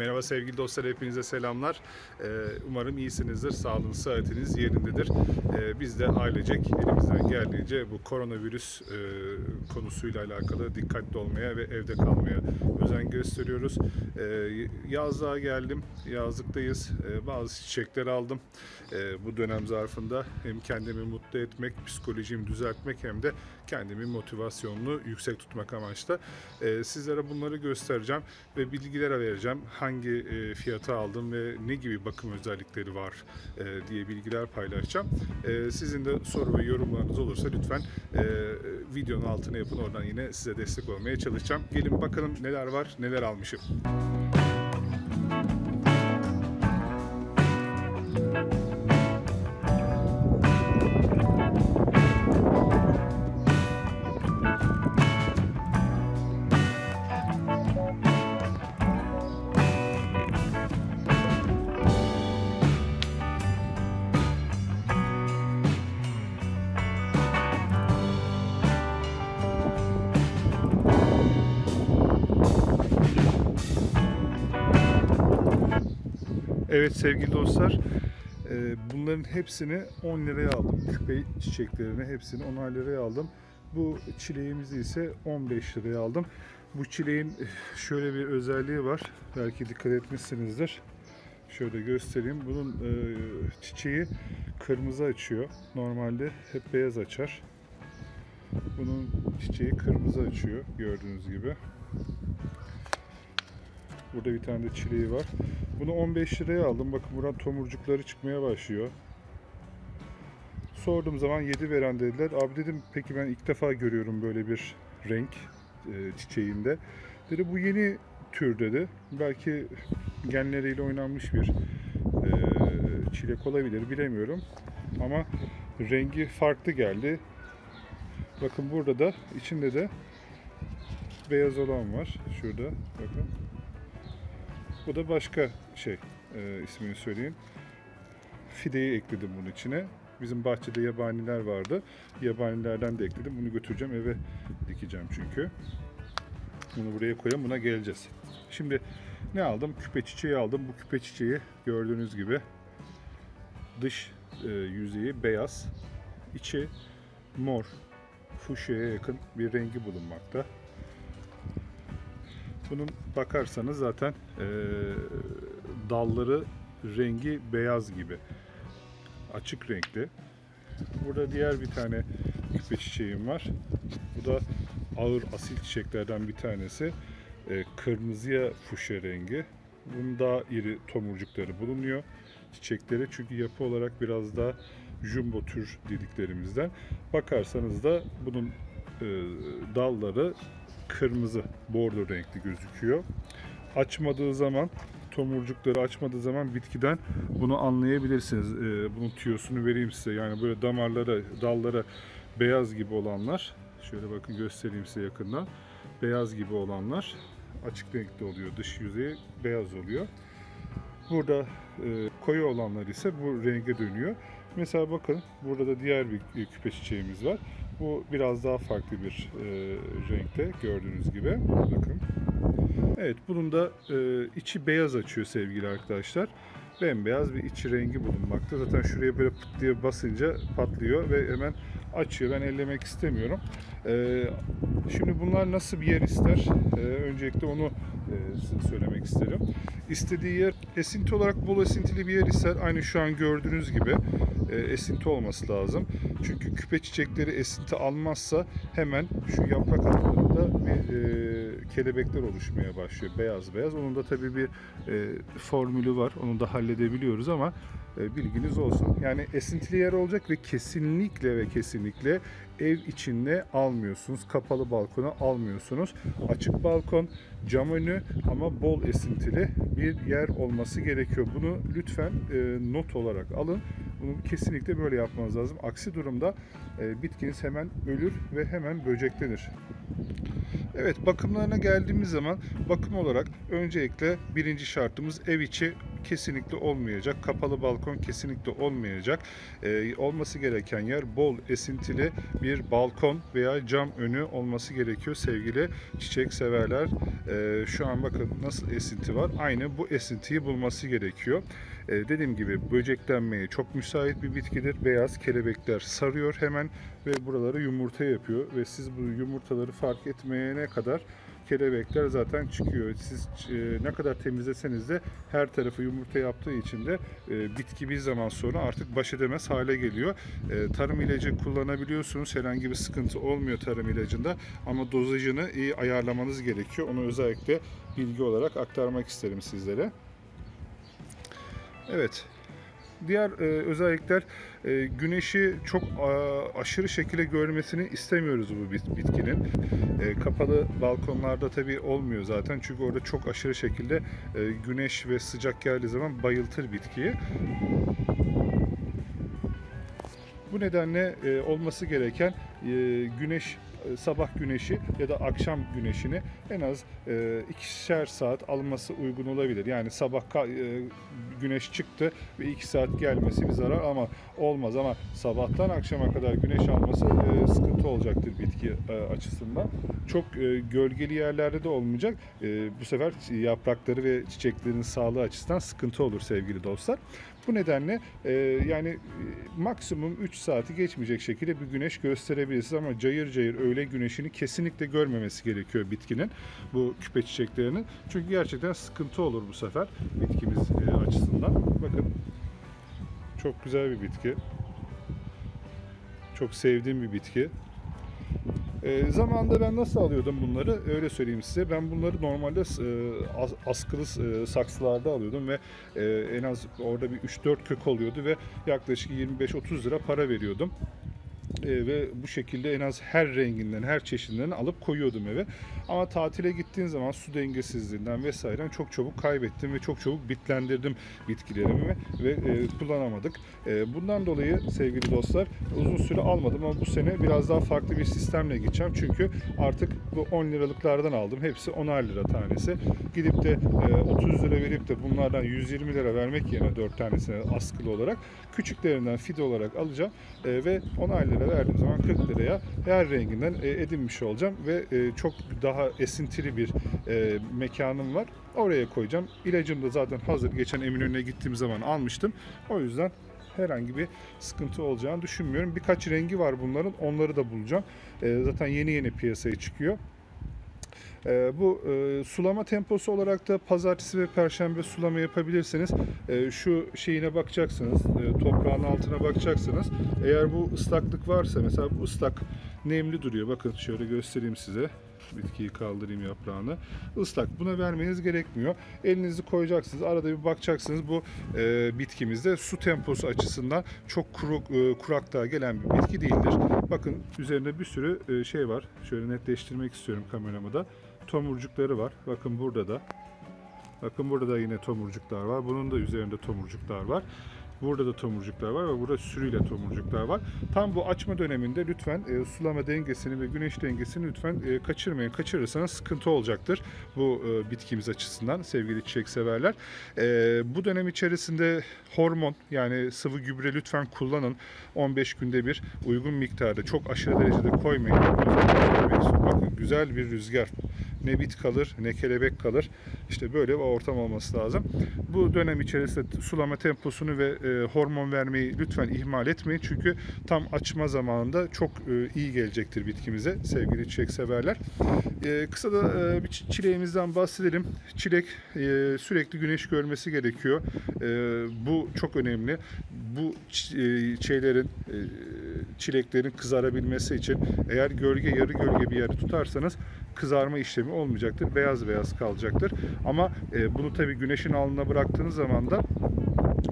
Merhaba sevgili dostlar, hepinize selamlar. Ee, umarım iyisinizdir, sağlığınız, sıhhatiniz yerindedir. Ee, biz de ailecek elimizden geldiğince bu koronavirüs e, konusuyla alakalı dikkatli olmaya ve evde kalmaya özen gösteriyoruz. Ee, yazlığa geldim, yazlıktayız. Ee, bazı çiçekler aldım. Ee, bu dönem zarfında hem kendimi mutlu etmek, psikolojimi düzeltmek hem de kendimi motivasyonlu yüksek tutmak amaçlı. Ee, sizlere bunları göstereceğim ve bilgiler vereceğim. Hangi e, fiyata aldım ve ne gibi bakım özellikleri var e, diye bilgiler paylaşacağım. E, sizin de soru ve yorumlarınız olursa lütfen videonun altına yapın. Oradan yine size destek olmaya çalışacağım. Gelin bakalım neler var, neler almışım. Evet sevgili dostlar, e, bunların hepsini 10 liraya aldım. Küpe çiçeklerini hepsini 10 liraya aldım. Bu çileğimizi ise 15 liraya aldım. Bu çileğin e, şöyle bir özelliği var. Belki dikkat etmişsinizdir. Şöyle göstereyim. Bunun e, çiçeği kırmızı açıyor. Normalde hep beyaz açar. Bunun çiçeği kırmızı açıyor gördüğünüz gibi. Burada bir tane de çileği var. Bunu 15 liraya aldım. Bakın buradan tomurcukları çıkmaya başlıyor. Sorduğum zaman 7 veren dediler. Abi dedim peki ben ilk defa görüyorum böyle bir renk e, çiçeğinde. Dedi bu yeni tür dedi. Belki genleriyle oynanmış bir e, çilek olabilir bilemiyorum. Ama rengi farklı geldi. Bakın burada da içinde de beyaz olan var. Şurada bakın. Bu da başka şey e, ismini söyleyeyim. Fideyi ekledim bunun içine. Bizim bahçede yabaniler vardı. Yabanilerden de ekledim. Bunu götüreceğim eve dikeceğim çünkü. Bunu buraya koyayım. Buna geleceğiz. Şimdi ne aldım? Küpe çiçeği aldım. Bu küpe çiçeği gördüğünüz gibi dış e, yüzeyi beyaz. içi mor, fuşyaya yakın bir rengi bulunmakta. Bunun bakarsanız zaten e, dalları rengi beyaz gibi. Açık renkli. Burada diğer bir tane küpe çiçeğim var. Bu da ağır asil çiçeklerden bir tanesi. E, kırmızıya fuşya rengi. Bunun daha iri tomurcukları bulunuyor. Çiçekleri çünkü yapı olarak biraz daha jumbo tür dediklerimizden. Bakarsanız da bunun e, dalları kırmızı bordo renkli gözüküyor. Açmadığı zaman tomurcukları açmadığı zaman bitkiden bunu anlayabilirsiniz. Ee, bunun tüyosunu vereyim size. Yani böyle damarlara, dallara beyaz gibi olanlar. Şöyle bakın göstereyim size yakından. Beyaz gibi olanlar açık renkli oluyor. Dış yüzeyi beyaz oluyor. Burada e, koyu olanlar ise bu renge dönüyor. Mesela bakın burada da diğer bir küpe çiçeğimiz var. Bu biraz daha farklı bir e, renkte gördüğünüz gibi. Bakın. Evet bunun da e, içi beyaz açıyor sevgili arkadaşlar. Bembeyaz bir içi rengi bulunmakta. Zaten şuraya böyle pıt diye basınca patlıyor ve hemen açıyor. Ben ellemek istemiyorum. E, şimdi bunlar nasıl bir yer ister? E, öncelikle onu e, söylemek isterim. İstediği yer esinti olarak bol esintili bir yer ister. Aynı şu an gördüğünüz gibi e, esinti olması lazım. Çünkü küpe çiçekleri esinti almazsa hemen şu yaprak altlarında bir e, kelebekler oluşmaya başlıyor. Beyaz beyaz. Onun da tabii bir e, formülü var. Onu da halledebiliyoruz ama bilginiz olsun. Yani esintili yer olacak ve kesinlikle ve kesinlikle ev içinde almıyorsunuz. Kapalı balkona almıyorsunuz. Açık balkon, cam önü ama bol esintili bir yer olması gerekiyor. Bunu lütfen e, not olarak alın. Bunu kesinlikle böyle yapmanız lazım. Aksi durumda e, bitkiniz hemen ölür ve hemen böceklenir. Evet bakımlarına geldiğimiz zaman bakım olarak öncelikle birinci şartımız ev içi kesinlikle olmayacak. Kapalı balkon kesinlikle olmayacak. Ee, olması gereken yer bol esintili bir balkon veya cam önü olması gerekiyor sevgili çiçek severler. Ee, şu an bakın nasıl esinti var. Aynı bu esintiyi bulması gerekiyor. Ee, dediğim gibi böceklenmeye çok müsait bir bitkidir. Beyaz kelebekler sarıyor hemen ve buraları yumurta yapıyor ve siz bu yumurtaları fark etmeyene kadar kelebekler zaten çıkıyor. Siz e, ne kadar temizleseniz de her tarafı yumurta yaptığı için de e, bitki bir zaman sonra artık baş edemez hale geliyor. E, tarım ilacı kullanabiliyorsunuz. Herhangi bir sıkıntı olmuyor tarım ilacında ama dozajını iyi ayarlamanız gerekiyor. Onu özellikle bilgi olarak aktarmak isterim sizlere. Evet. Diğer e, özellikler e, güneşi çok a, aşırı şekilde görmesini istemiyoruz bu bit- bitkinin. E, kapalı balkonlarda tabii olmuyor zaten çünkü orada çok aşırı şekilde e, güneş ve sıcak geldiği zaman bayıltır bitkiyi. Bu nedenle e, olması gereken e, güneş sabah güneşi ya da akşam güneşini en az e, ikişer saat alması uygun olabilir. Yani sabah e, güneş çıktı ve iki saat gelmesi bir zarar ama olmaz ama sabahtan akşama kadar güneş alması e, sıkıntı olacaktır bitki e, açısından. Çok e, gölgeli yerlerde de olmayacak. E, bu sefer yaprakları ve çiçeklerin sağlığı açısından sıkıntı olur sevgili dostlar. Bu nedenle e, yani e, maksimum 3 saati geçmeyecek şekilde bir güneş gösterebilirsiniz ama cayır cayır öğle güneşini kesinlikle görmemesi gerekiyor bitkinin bu küpe çiçeklerinin. Çünkü gerçekten sıkıntı olur bu sefer bitkimiz e, açısından. Bakın çok güzel bir bitki. Çok sevdiğim bir bitki. E, zamanında ben nasıl alıyordum bunları öyle söyleyeyim size. Ben bunları normalde e, as- askılı e, saksılarda alıyordum ve e, en az orada bir 3-4 kök oluyordu ve yaklaşık 25-30 lira para veriyordum. E, ve bu şekilde en az her renginden, her çeşidinden alıp koyuyordum eve. Ama tatile gittiğin zaman su dengesizliğinden vesaireden çok çabuk kaybettim ve çok çabuk bitlendirdim bitkilerimi ve e, kullanamadık. E, bundan dolayı sevgili dostlar uzun süre almadım ama bu sene biraz daha farklı bir sistemle gideceğim. Çünkü artık bu 10 liralıklardan aldım. Hepsi 10'ar lira tanesi. Gidip de e, 30 lira verip de bunlardan 120 lira vermek yerine 4 tanesine askılı olarak küçüklerinden fide olarak alacağım e, ve 10'ar lira verdiğim zaman 40 liraya her renginden e, edinmiş olacağım ve e, çok daha esintili bir e, mekanım var. Oraya koyacağım. İlacım da zaten hazır. Geçen Eminönü'ne gittiğim zaman almıştım. O yüzden herhangi bir sıkıntı olacağını düşünmüyorum. Birkaç rengi var bunların. Onları da bulacağım. Zaten yeni yeni piyasaya çıkıyor. E, bu e, sulama temposu olarak da pazartesi ve perşembe sulama yapabilirsiniz. E, şu şeyine bakacaksınız, e, toprağın altına bakacaksınız. Eğer bu ıslaklık varsa, mesela bu ıslak nemli duruyor. Bakın şöyle göstereyim size. Bitkiyi kaldırayım yaprağını. Islak. Buna vermeniz gerekmiyor. Elinizi koyacaksınız. Arada bir bakacaksınız. Bu e, bitkimizde su temposu açısından çok kuru, e, kuraklığa gelen bir bitki değildir. Bakın üzerinde bir sürü e, şey var. Şöyle netleştirmek istiyorum kameramı da. Tomurcukları var. Bakın burada da. Bakın burada da yine tomurcuklar var. Bunun da üzerinde tomurcuklar var. Burada da tomurcuklar var ve burada sürüyle tomurcuklar var. Tam bu açma döneminde lütfen e, sulama dengesini ve güneş dengesini lütfen e, kaçırmayın. Kaçırırsanız sıkıntı olacaktır bu e, bitkimiz açısından sevgili çiçek severler. E, bu dönem içerisinde hormon yani sıvı gübre lütfen kullanın. 15 günde bir uygun miktarda çok aşırı derecede koymayın. Bakın güzel bir rüzgar. Ne bit kalır ne kelebek kalır. İşte böyle bir ortam olması lazım. Bu dönem içerisinde sulama temposunu ve e, hormon vermeyi lütfen ihmal etmeyin. Çünkü tam açma zamanında çok e, iyi gelecektir bitkimize sevgili çiçek severler. E, kısa da e, bir çi- çileğimizden bahsedelim. Çilek e, sürekli güneş görmesi gerekiyor. E, bu çok önemli. Bu e, şeylerin e, çileklerin kızarabilmesi için eğer gölge yarı gölge bir yerde tutarsanız kızarma işlemi olmayacaktır. Beyaz beyaz kalacaktır. Ama e, bunu tabii güneşin alnına bıraktığınız zaman da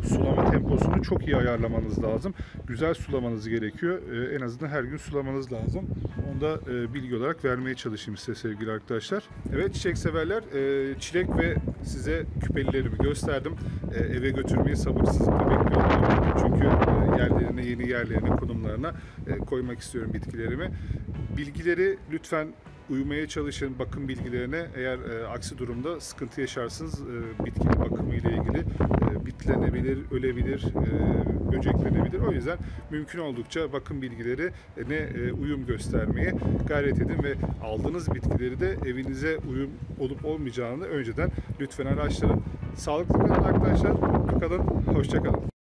sulama temposunu çok iyi ayarlamanız lazım. Güzel sulamanız gerekiyor. Ee, en azından her gün sulamanız lazım. Onu da e, bilgi olarak vermeye çalışayım size sevgili arkadaşlar. Evet çiçek severler, e, çilek ve size küpelilerimi gösterdim. E, eve götürmeyi sabırsızlıkla bekliyorum. Çünkü e, yerlerine, yeni yerlerine, konumlarına koymak istiyorum bitkilerimi. Bilgileri lütfen uymaya çalışın bakım bilgilerine. Eğer e, aksi durumda sıkıntı yaşarsınız. E, bitkinin bakımı ile ilgili e, bitlenebilir, ölebilir, e, böceklenebilir. O yüzden mümkün oldukça bakım bilgileri ne e, uyum göstermeye gayret edin ve aldığınız bitkileri de evinize uyum olup olmayacağını önceden lütfen araştırın. Sağlıklı kalın arkadaşlar. Kalın, hoşça kalın.